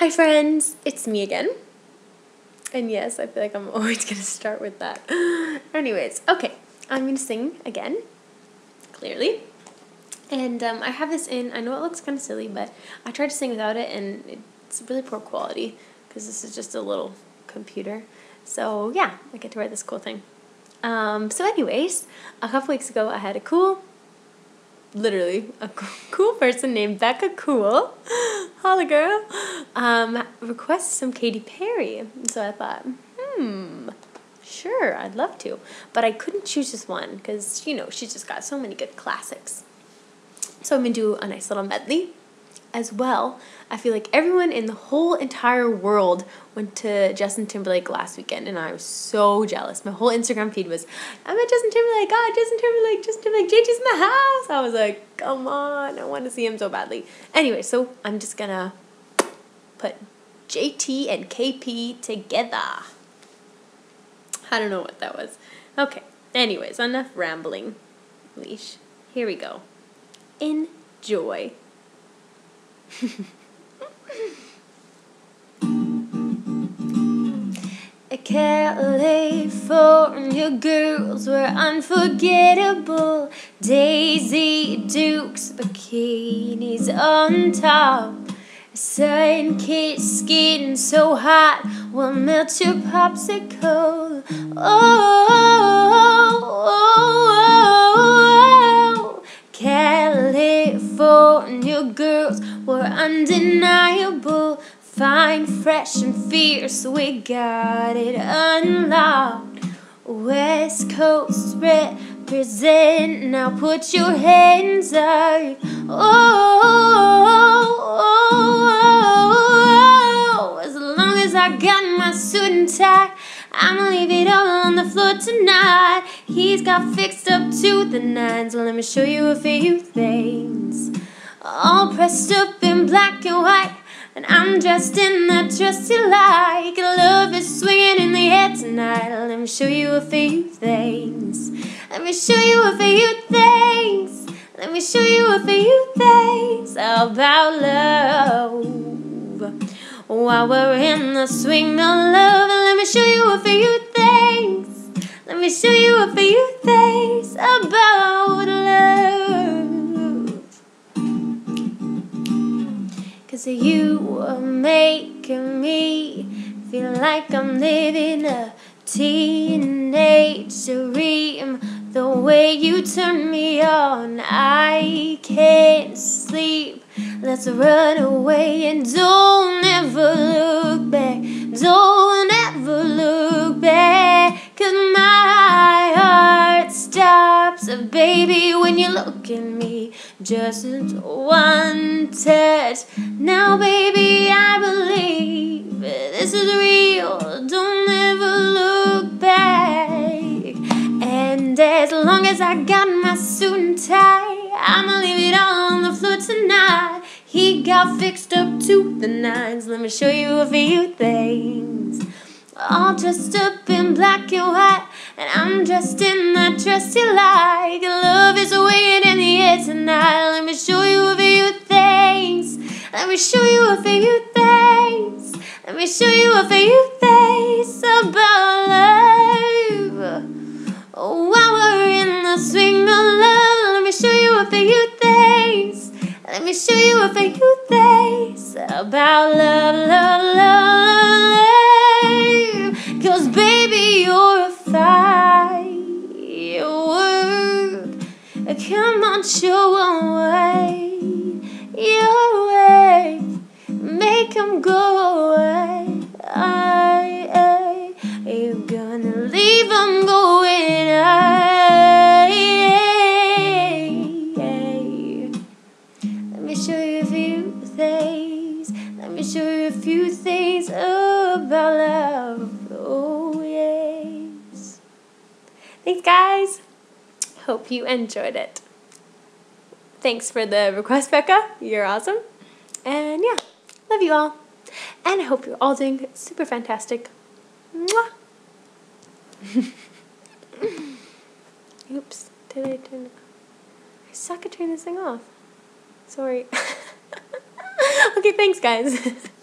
Hi friends, it's me again. And yes, I feel like I'm always to start with that. Anyways, okay, I'm to sing again, clearly. And um, I have this in, I know it looks kind of silly, but I tried to sing without it and it's really poor quality because this is just a little computer. So yeah, I get to wear this cool thing. Um, so anyways, a couple weeks ago I had a cool literally a cool person named Becca Cool, holla girl, um, request some Katy Perry. So I thought, hmm, sure, I'd love to. But I couldn't choose just one because, you know, she's just got so many good classics. So I'm going to do a nice little medley as well. I feel like everyone in the whole entire world went to Justin Timberlake last weekend, and I was so jealous. My whole Instagram feed was, I'm at Justin Timberlake, God, Justin Timberlake, Justin Timberlake, JT's in the house. I was like, come on, I want to see him so badly. Anyway, so I'm just gonna put JT and KP together. I don't know what that was. Okay, anyways, enough rambling. Leash. Here we go. Enjoy. California girls were unforgettable. Daisy Dukes, bikinis on top. Sun kissed skin so hot will melt your popsicle. Oh, oh, girls were undeniable. Fine, fresh, and fierce, we got it unlocked. West Coast represent, now put your hands up. Oh, oh, oh, oh, as long as I got my suit and tie. I'ma leave it all on the floor tonight. He's got fixed up to the nines. Let me show you a few things. All pressed up in black and white. And I'm dressed in that dress you like. Love is swinging in the air tonight. Let me show you a few things. Let me show you a few things. Let me show you a few things about love. While we're in the swing of love, let me show you a few things. Let me show you a few things about love. Cause you are making me feel like I'm living a teenage dream. The way you turn me on, I can't sleep. Let's run away and don't ever look back. Don't stops, baby, when you look at me. Just one touch. Now, baby, I believe this is real. Don't ever look back. And as long as I got my suit and tie, I'ma leave it all on the floor tonight. He got fixed up to the nines. Let me show you a few things. All dressed up in black and white, and I'm dressed in that dress you like. Love is waiting in the air tonight. Let me show you a few things. Let me show you a few things. Let me show you a few things about love. Oh, while we're in the swing of love, let me show you a few things. Let me show you a few things about love, love, love, Them go away. I, I, you're gonna leave them going. I, let me show you a few things. Let me show you a few things about love. Oh, yes. Thanks, guys. Hope you enjoyed it. Thanks for the request, Becca. You're awesome. And yeah, love you all. And I hope you're all doing super fantastic. Mwah. Oops, did I turn it I suck at turning this thing off. Sorry. okay, thanks guys.